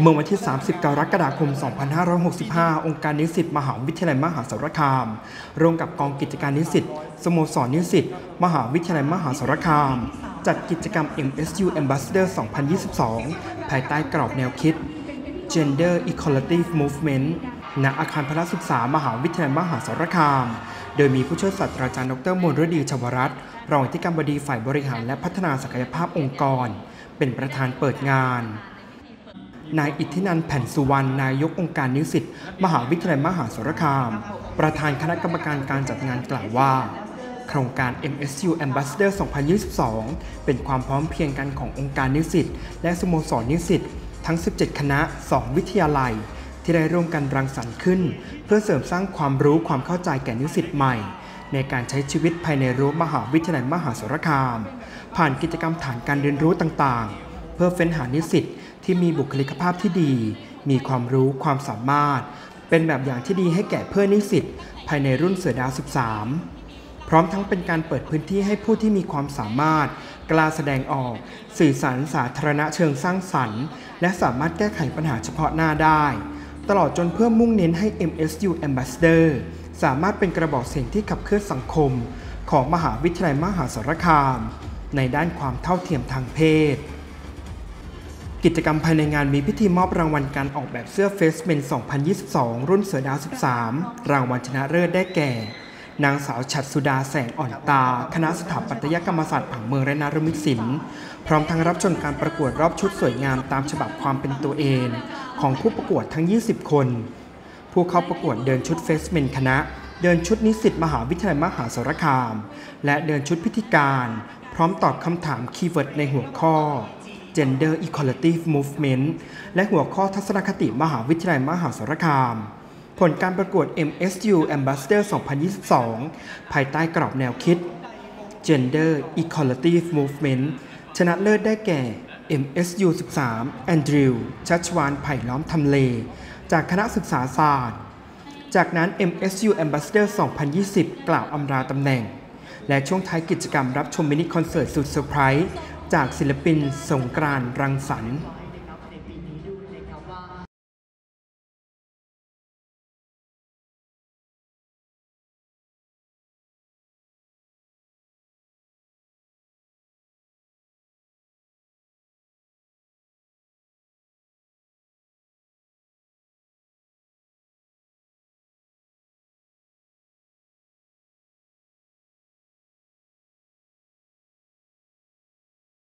เมื่อวันที่ 30 กรกฎาคม 2565 องค์การนิสิตมหาวิทยาลัยมหาสารคาม ร่วมกับกองกิจการนิสิตสโมสรนิสิตมหาวิทยาลัยมหาสารคาม จัดกิจกรรม MSU Ambassador 2022 ภายใต้กรอบแนวคิด Gender Equality Movement ณอาคารพระศึกษามหาวิทยาลัยมหาสารคาม โดยมีผู้ช่วยศาสตราจารย์ดรมนรดีชวรัตน์รองอธิการบดีฝ่ายบริหารและพัฒนาศักยภาพองค์กร เป็นประธานเปิดงาน นายอิทธินันท์แผ่นสุวรรณนายกองค์การนิสิตมหาวิทยาลัยมหาสารคาม ประธานคณะกรรมการการจัดงานกล่าวว่า โครงการ MSU Ambassador 2022 เป็นความพร้อมเพรียงกันขององค์การนิสิตและสโมสรนิสิตทั้ง 17 คณะ 2 วิทยาลัย ที่ได้ร่วมกันรังสรรค์ขึ้น เพื่อเสริมสร้างความรู้ความเข้าใจแก่นิสิตใหม่ ในการใช้ชีวิตภายในรั้วมหาวิทยาลัยมหาสารคาม ผ่านกิจกรรมฐานการเรียนรู้ต่างๆ เพื่อเฟ้นหานิสิต ที่มีบุคลิกภาพที่ดี มีความรู้ความสามารถ เป็นแบบอย่างที่ดีให้แก่เพื่อนนิสิตภายในรุ่นเสือดาว 13 พร้อมทั้งเป็นการเปิดพื้นที่ให้ผู้ที่มีความสามารถ กล้าแสดงออก สื่อสารสาธารณะเชิงสร้างสรรค์ และสามารถแก้ไขปัญหาเฉพาะหน้าได้ ตลอดจนเพื่อมุ่งเน้นให้ MSU Ambassador สามารถเป็นกระบอกเสียงที่ขับเคลื่อนสังคม ของมหาวิทยาลัยมหาสารคาม ในด้านความเท่าเทียมทางเพศ กิจกรรมภายในงานมีพิธีมอบรางวัลการออกแบบเสื้อเฟสเมน 2022 รุ่นเสือดาว 13 รางวัลชนะเลิศได้แก่ นางสาวฉัตรสุดาแสงอ่อนตา คณะสถาปัตยกรรมศาสตร์ผังเมืองและนารมิตศิลป์พร้อมทั้งรับชมการประกวดรอบชุดสวยงามตามฉบับความเป็นตัวเอง ของผู้ประกวดทั้ง 20 คน ผู้เข้าประกวดเดินชุด freshmen คณะ เดินชุดนิสิตมหาวิทยาลัยมหาสารคาม และเดินชุดพิธีการ พร้อมตอบคำถาม keyword ในหัวข้อ Gender Equality Movement และหัวข้อทัศนคติมหาวิทยาลัยมหาสารคาม ผลการประกวด MSU Ambassador 2022 ภายใต้กรอบแนวคิด Gender Equality Movement ชนะเลิศได้แก่ MSU 13แอนดริวชัชวานไผ่ล้อมทำเล จากคณะศึกษาศาสตร์ จากนั้น MSU Ambassador 2020 กล่าวอำลาตำแหน่ง และช่วงท้ายกิจกรรมรับชมมินิคอนเสิร์ตสุดเซอร์ไพรส์ จากศิลปินสงกรานต์รังสรรค์